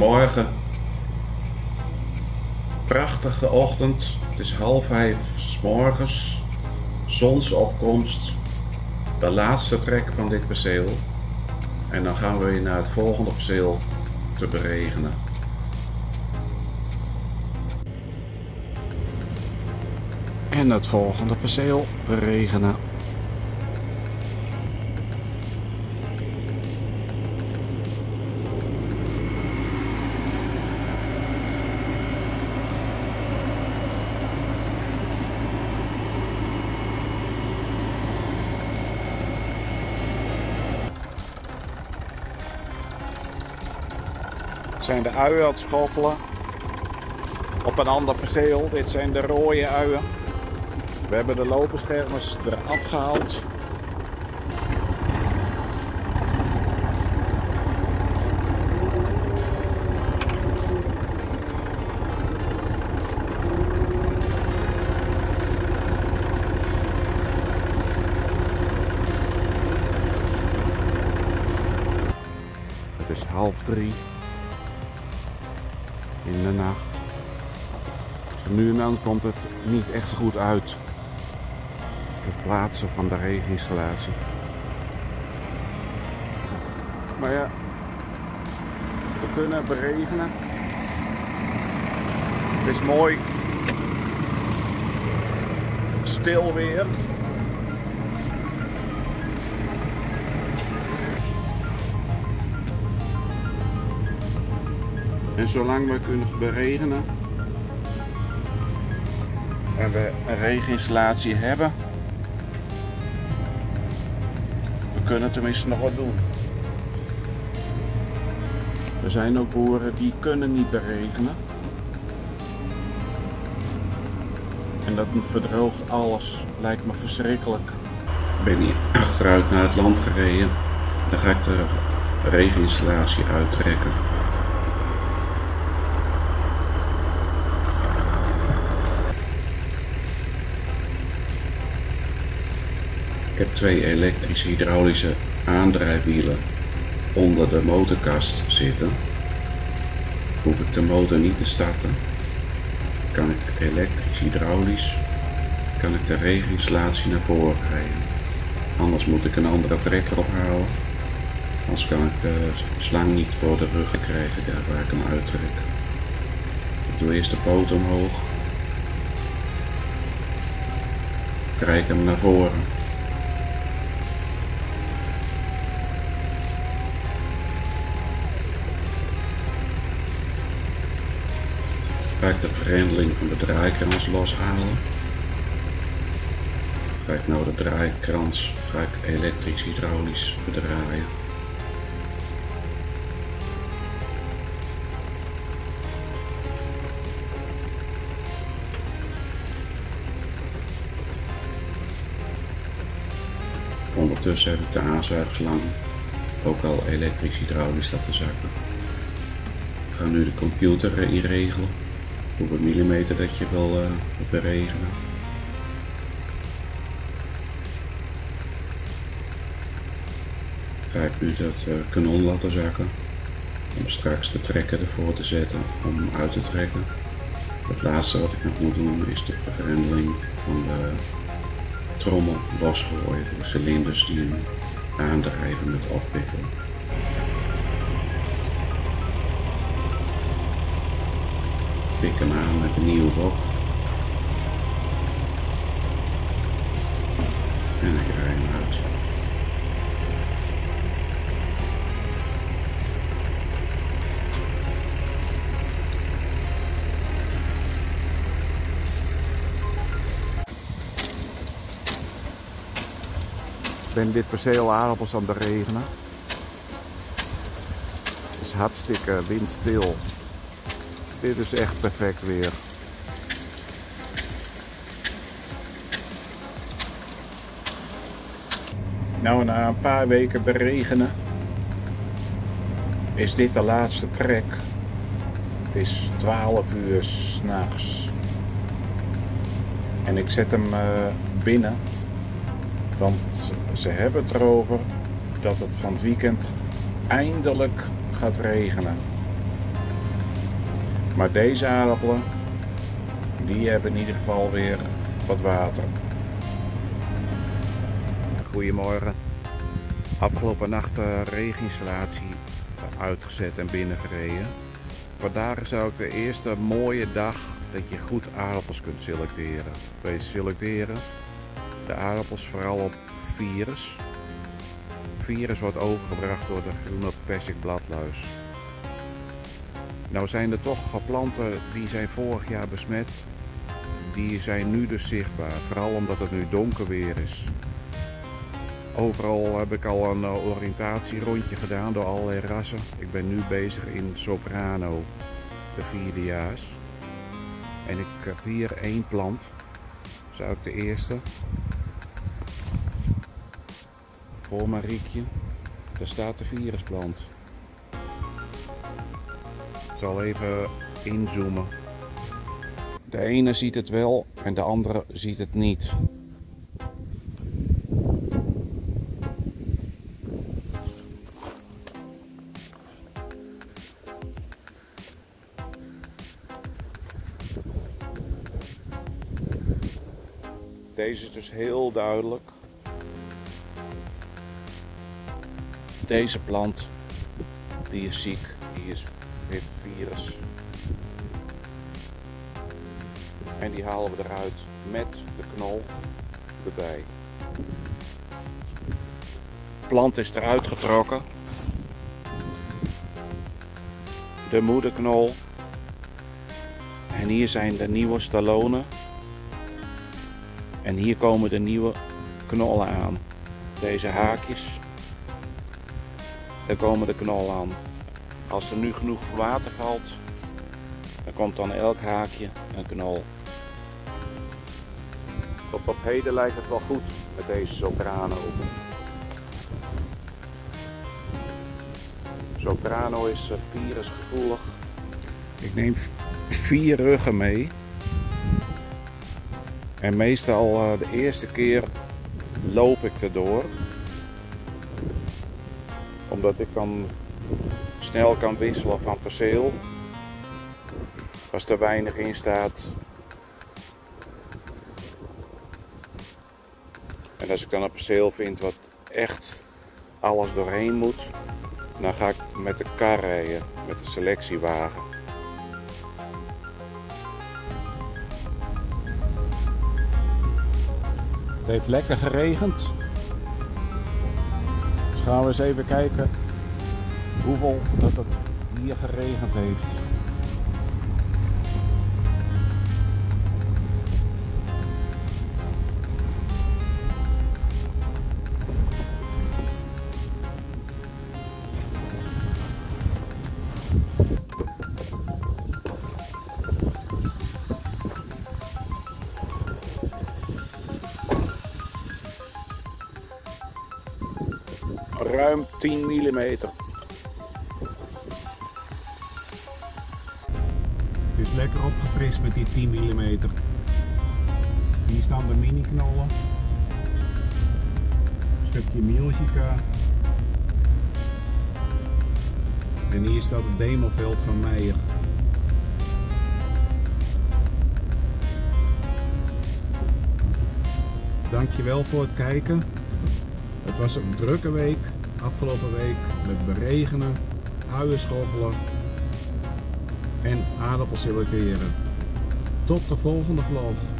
Goedemorgen. Prachtige ochtend. Het is half vijf s morgens. Zonsopkomst. De laatste trek van dit perceel. En dan gaan we weer naar het volgende perceel te beregenen. En het volgende perceel beregenen. Zijn de uien aan het schoffelen op een ander perceel. Dit zijn de rode uien. We hebben de loperschermers eraf gehaald. Het is half drie in de nacht. Nu en dan komt het niet echt goed uit. Het verplaatsen van de regeninstallatie. Maar ja, we kunnen beregenen. Het is mooi stil weer. En zolang we kunnen beregenen en we een regeninstallatie hebben, we kunnen tenminste nog wat doen. Er zijn ook boeren die kunnen niet beregenen. En dat verdroogt alles. Lijkt me verschrikkelijk. Ik ben hier achteruit naar het land gereden. Dan ga ik de regeninstallatie uittrekken. Heb twee elektrische hydraulische aandrijfwielen onder de motorkast zitten. Hoef ik de motor niet te starten. Kan ik elektrisch hydraulisch kan ik de regeninstallatie naar voren krijgen. Anders moet ik een andere trekker ophalen. Anders kan ik de slang niet voor de rug krijgen daar waar ik hem uittrek. Ik doe eerst de poot omhoog. Krijg hem naar voren. Ik de vergrendeling van de draaikrans loshalen. Ga ik nou de draaikrans ga ik elektrisch hydraulisch bedraaien. Ondertussen heb ik de aanzuigslang ook al elektrisch hydraulisch laten zakken. Ik ga nu de computer inregelen hoeveel millimeter dat je wil uh, beregenen. Ga ik nu dat uh, kanon laten zakken om straks de trekker ervoor te zetten om uit te trekken. Het laatste wat ik nog moet doen is de vergrendeling van de trommel losgooien, de cilinders die hem aandrijven met opwikkelen. Pik hem aan met een nieuwe bok. En ik rij hem uit. Ik ben dit perceel aardappels aan het beregenen. Het is hartstikke windstil. Dit is echt perfect weer. Nou, na een paar weken beregenen is dit de laatste trek. Het is 12 uur s'nachts. En ik zet hem uh, binnen, want ze hebben het erover dat het van het weekend eindelijk gaat regenen. Maar deze aardappelen, die hebben in ieder geval weer wat water. Goedemorgen. Afgelopen nacht de regeninstallatie uitgezet en binnengereden. Vandaag is ook de eerste mooie dag dat je goed aardappels kunt selecteren. Wij selecteren de aardappels vooral op virus. Virus wordt overgebracht door de groene persik bladluis. Nou zijn er toch planten die zijn vorig jaar besmet. Die zijn nu dus zichtbaar, vooral omdat het nu donker weer is. Overal heb ik al een eh, oriëntatierondje gedaan door allerlei rassen. Ik ben nu bezig in Soprano, de vierdejaars. En ik heb hier één plant. Dat ook de eerste. Voor Mariekje. Daar staat de virusplant. Zal even inzoomen. De ene ziet het wel en de andere ziet het niet. Deze is dus heel duidelijk. Deze plant, die is ziek, die is, heeft virus. En die halen we eruit met de knol erbij. De plant is eruit getrokken. De moederknol. En hier zijn de nieuwe stallonen. En hier komen de nieuwe knollen aan. Deze haakjes. Daar komen de knollen aan. Als er nu genoeg water valt, dan komt dan elk haakje een knol. Tot op heden lijkt het wel goed met deze soprano. Soprano is eh, virusgevoelig. Ik neem vier ruggen mee. En meestal uh, de eerste keer loop ik erdoor. Omdat ik dan snel kan wisselen van perceel. Als er weinig in staat. En als ik dan een perceel vind wat echt alles doorheen moet, dan ga ik met de kar rijden, met de selectiewagen. Het heeft lekker geregend. Dus gaan we eens even kijken hoeveel dat het hier geregend heeft. ruim 10 mm. Lekker opgefrist met die 10 mm. Hier staan de mini knollen. Een stukje Musica. En hier staat het demoveld van Meijer. Dankjewel voor het kijken. Het was een drukke week afgelopen week met beregenen, uien schoffelen en aardappels selecteren. Tot de volgende vlog.